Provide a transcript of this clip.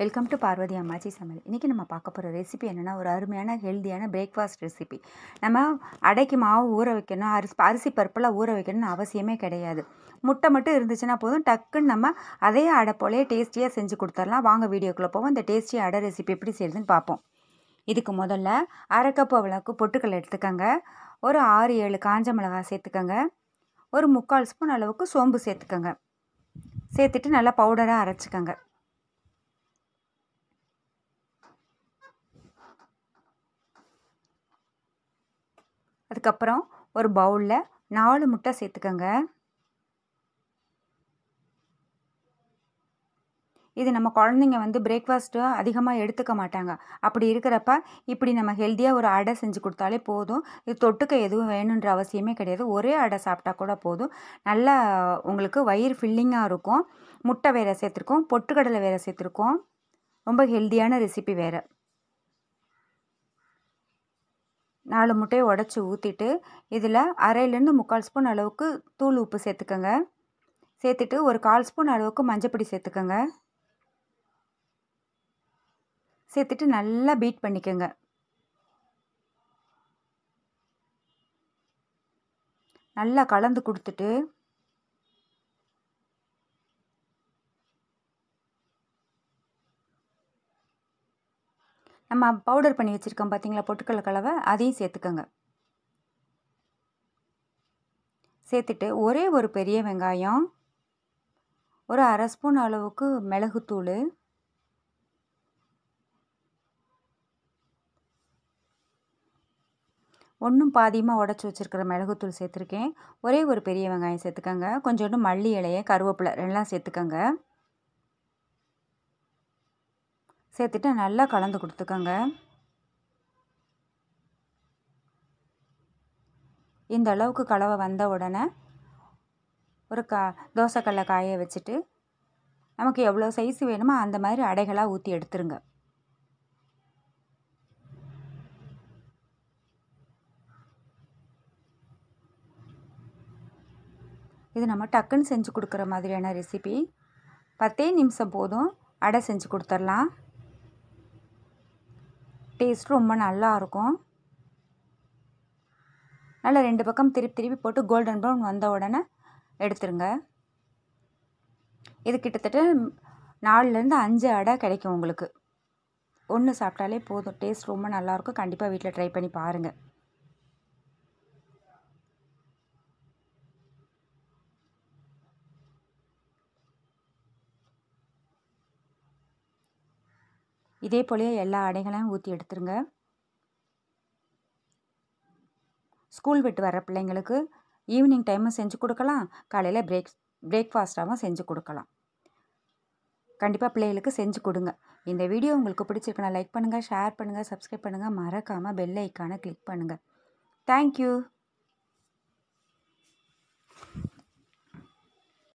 Welcome to Parvati அம்மாச்சி சமையல் இன்றைக்கி நம்ம பார்க்க போகிற ரெசிபி என்னென்னா ஒரு அருமையான ஹெல்த்தியான பிரேக்ஃபாஸ்ட் ரெசிபி நம்ம அடைக்கு மாவு ஊற வைக்கணும் அரிசி அரிசி பருப்பெல்லாம் ஊற வைக்கணும்னு அவசியமே கிடையாது. முட்டை மட்டும் இருந்துச்சுன்னா போதும் டக்குன்னு நம்ம அதே அடை போலே டேஸ்டியாக செஞ்சு கொடுத்துடலாம். வாங்க வீடியோக்குள்ளே போவோம். இந்த டேஸ்டி அடை ரெசிபி எப்படி செய்யுதுன்னு பார்ப்போம். இதுக்கு முதல்ல அரை கப் அவ்வளோக்கு பொட்டுக்கல் எடுத்துக்கோங்க. ஒரு ஆறு ஏழு காஞ்ச மிளகாய் சேர்த்துக்கோங்க. ஒரு முக்கால் ஸ்பூன் அளவுக்கு சோம்பு சேர்த்துக்கோங்க. சேர்த்துட்டு நல்லா பவுடராக அரைச்சிக்கோங்க. அதுக்கப்புறம் ஒரு பவுலில் நாலு முட்டை சேர்த்துக்கோங்க. இது நம்ம குழந்தைங்க வந்து பிரேக்ஃபாஸ்ட்டு அதிகமாக எடுத்துக்க மாட்டாங்க. அப்படி இருக்கிறப்ப இப்படி நம்ம ஹெல்த்தியாக ஒரு அடை செஞ்சு கொடுத்தாலே போதும். இது தொட்டுக்க எதுவும் வேணுன்ற அவசியமே கிடையாது. ஒரே அடை சாப்பிட்டா கூட போதும். நல்லா உங்களுக்கு வயிறு ஃபில்லிங்காக இருக்கும். முட்டை வேறு சேர்த்துருக்கோம். பொட்டுக்கடலை வேறு சேர்த்துருக்கோம். ரொம்ப ஹெல்த்தியான ரெசிபி வேறு. நாலு முட்டையை உடச்சி ஊற்றிட்டு இதில் அரையிலேருந்து முக்கால் ஸ்பூன் அளவுக்கு தூள் உப்பு சேர்த்துக்கோங்க. சேர்த்துட்டு ஒரு கால் ஸ்பூன் அளவுக்கு மஞ்சப்பொடி சேர்த்துக்கோங்க. சேர்த்துட்டு நல்லா பீட் பண்ணிக்கோங்க. நல்லா கலந்து கொடுத்துட்டு நம்ம பவுடர் பண்ணி வச்சுருக்கோம் பார்த்தீங்களா பொட்டுக்கடலை கலவை அதையும் சேர்த்துக்கோங்க. சேர்த்துட்டு ஒரே ஒரு பெரிய வெங்காயம் ஒரு அரை ஸ்பூன் அளவுக்கு மிளகுத்தூள் ஒன்றும் பாதியமாக உடச்சி வச்சுருக்கிற மிளகுத்தூள் சேர்த்துருக்கேன். ஒரே ஒரு பெரிய வெங்காயம் சேர்த்துக்கோங்க. கொஞ்சோண்டு மல்லி இலையை கருவேப்பிலை எல்லாம் சேர்த்துக்கோங்க. சேர்த்துட்டு நல்லா கலந்து கொடுத்துக்கோங்க. இந்த அளவுக்கு கலவை வந்த உடனே ஒரு கா தோசைக்கல்லை காய வச்சுட்டு நமக்கு எவ்வளோ சைஸ் வேணுமோ அந்த மாதிரி அடைகளாக ஊற்றி எடுத்துருங்க. இது நம்ம டக்குன்னு செஞ்சு கொடுக்குற மாதிரியான ரெசிபி பத்தே நிமிஷம் போதும். அடை செஞ்சு கொடுத்துர்லாம் டேஸ்ட் ரொம்ப நல்லா இருக்கும் நல்லா ரெண்டு பக்கம் திருப்பி திருப்பி போட்டு கோல்டன் ப்ரௌன் வந்த உடனே எடுத்துருங்க. இது கிட்டத்தட்ட நாலுலேருந்து அஞ்சு அடை கிடைக்கும் உங்களுக்கு. ஒன்று சாப்பிட்டாலே போதும். டேஸ்ட் ரொம்ப நல்லாயிருக்கும். கண்டிப்பாக வீட்டில் ட்ரை பண்ணி பாருங்கள் இதே போலயே எல்லா அடைகளையும் ஊற்றி எடுத்துருங்க. ஸ்கூல் விட்டு வர பிள்ளைங்களுக்கு ஈவினிங் டைமும் செஞ்சு கொடுக்கலாம். காலையில் பிரேக் பிரேக்ஃபாஸ்ட்டாகவும் செஞ்சு கொடுக்கலாம். கண்டிப்பாக பிள்ளைகளுக்கு செஞ்சு கொடுங்க. இந்த வீடியோ உங்களுக்கு பிடிச்சிருக்குன்னா லைக் பண்ணுங்கள் ஷேர் பண்ணுங்கள் சப்ஸ்கிரைப் பண்ணுங்கள் மறக்காமல் பெல் ஐக்கானை கிளிக் பண்ணுங்கள் தேங்க்யூ